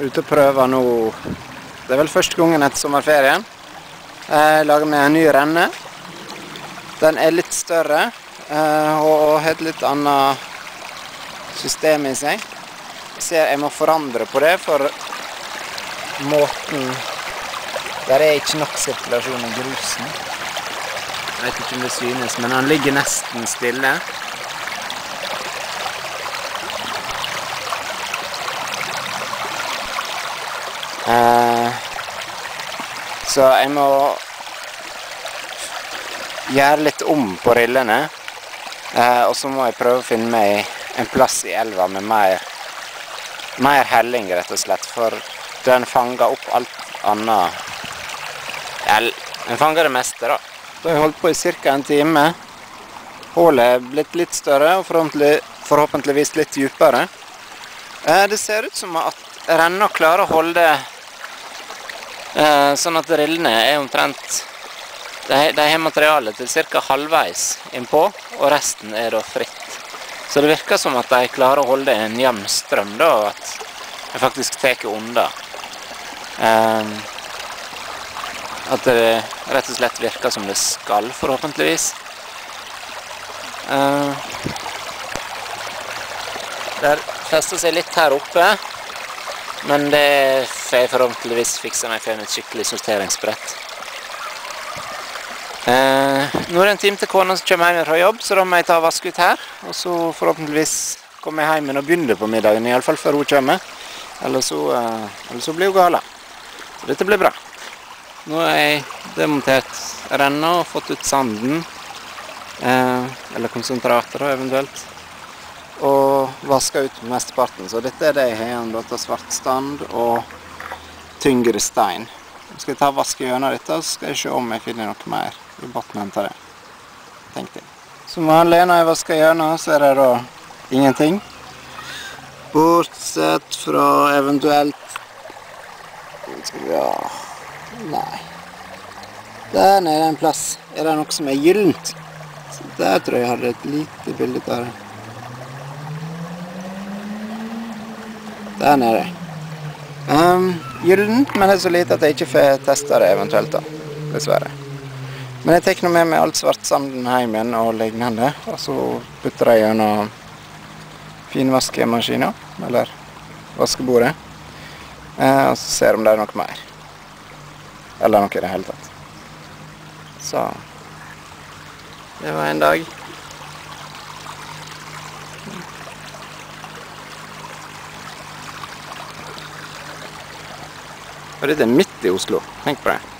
ute og prøver nå Det er vel første gangen etter sommerferien. Jeg lager meg en ny renne. Den er litt større eh, og har et litt annet system i seg. Jeg ser jeg må forandre på det, for måten Der er ikke nok sirkulasjon i grusen. Jeg vet ikke om det synes, men han ligger nesten stille. Så jeg må gjøre litt om på rillene. Eh, og så må jeg prøve å finne meg en plass i elva med mer, mer helling, rett og slett. For den fanger opp alt annet den fanger det meste, da. Da har jeg holdt på i ca. en time. Hullet er blitt litt større og forhåpentligvis litt dypere. Eh, det ser ut som at renna klarer å holde det sånn at rillene er omtrent De, de har materiale til ca. halvveis innpå, og resten er da fritt. Så det virker som at de klarer å holde en jevn strøm, da, og at de faktisk tar unna. Eh, at det rett og slett virker som det skal, forhåpentligvis. Der fester seg litt her oppe, men det får jeg forhåpentligvis fiksa jeg får et skikkelig sorteringsbrett. Eh, nå er det en time til kona som kommer hjem fra jobb, så da må jeg ta og vaske ut her. Og så forhåpentligvis kommer jeg hjem og begynner på middagen, iallfall før hun kommer. Eller så, eh, eller så blir hun gala. Så dette blir bra. Nå har jeg demontert renna og fått ut sanden. Eh, eller konsentrater, eventuelt. Og vaska ut mesteparten. Så dette er det jeg har igjen av svartstand og tyngre stein. Skal jeg ta vaske gjennom dette, så skal jeg se om jeg finner noe mer i bunnen av det. Tenkte jeg. Som vanlig når jeg vasker gjennom, så er det da ingenting. Bortsett fra eventuelt ha Nei. Der nede en plass er det noe som er gyllent. Så der tror jeg jeg hadde et lite bilde av det. Der nede. Um, gyllent, men det er så lite at jeg ikke får testa det eventuelt, da. Dessverre. Men jeg tar med meg alt svartsanden hjem igjen og lignende, og så putter jeg gjennom finvaskemaskina, eller vaskebordet, eh, og så ser om det er noe mer. Eller noe i det hele tatt. Så Det var en dag. Og dette er midt i Oslo. Tenk på det.